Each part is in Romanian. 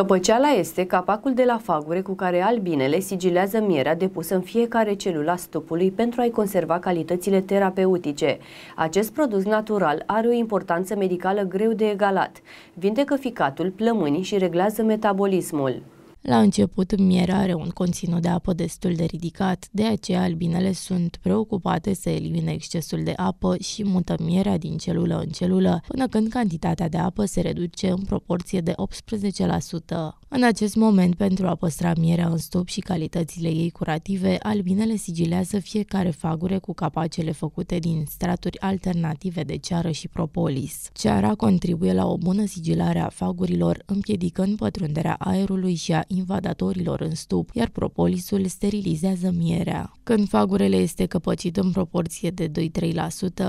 Căpăceala este capacul de la fagure cu care albinele sigilează mierea depusă în fiecare celulă a stupului pentru a-i conserva calitățile terapeutice. Acest produs natural are o importanță medicală greu de egalat. Vindecă ficatul, plămânii și reglează metabolismul. La început, mierea are un conținut de apă destul de ridicat, de aceea albinele sunt preocupate să elimine excesul de apă și mută mierea din celulă în celulă, până când cantitatea de apă se reduce în proporție de 18%. În acest moment, pentru a păstra mierea în stup și calitățile ei curative, albinele sigilează fiecare fagure cu capacele făcute din straturi alternative de ceară și propolis. Ceara contribuie la o bună sigilare a fagurilor, împiedicând pătrunderea aerului și a invadatorilor în stup, iar propolisul sterilizează mierea. Când fagurele este căpăcit în proporție de 2-3%,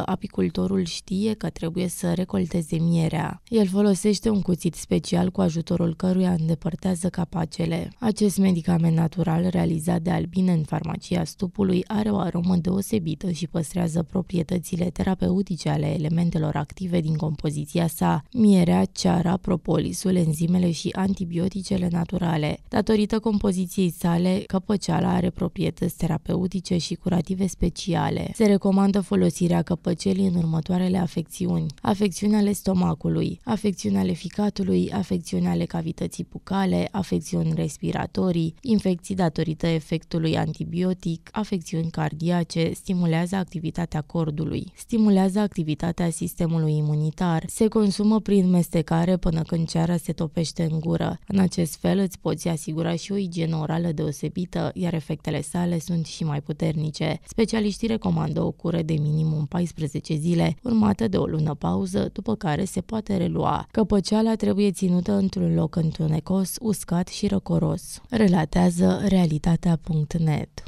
apicultorul știe că trebuie să recolteze mierea. El folosește un cuțit special cu ajutorul căruia îndepărtează capacele. Acest medicament natural realizat de albine în farmacia stupului are o aromă deosebită și păstrează proprietățile terapeutice ale elementelor active din compoziția sa, mierea, ceara, propolisul, enzimele și antibioticele naturale. Datorită compoziției sale, căpăceala are proprietăți terapeutice și curative speciale. Se recomandă folosirea căpăcelii în următoarele afecțiuni. Afecțiuni ale stomacului, afecțiuni ale ficatului, afecțiuni ale cavității bucale, afecțiuni respiratorii, infecții datorită efectului antibiotic, afecțiuni cardiace, stimulează activitatea cordului, stimulează activitatea sistemului imunitar, se consumă prin mestecare până când ceara se topește în gură. În acest fel îți poți poți asigura și o igienă orală deosebită, iar efectele sale sunt și mai puternice. Specialiștii recomandă o cură de minimum 14 zile, urmată de o lună pauză, după care se poate relua. Căpăceala trebuie ținută într-un loc întunecos, uscat și răcoros. Relatează realitatea.net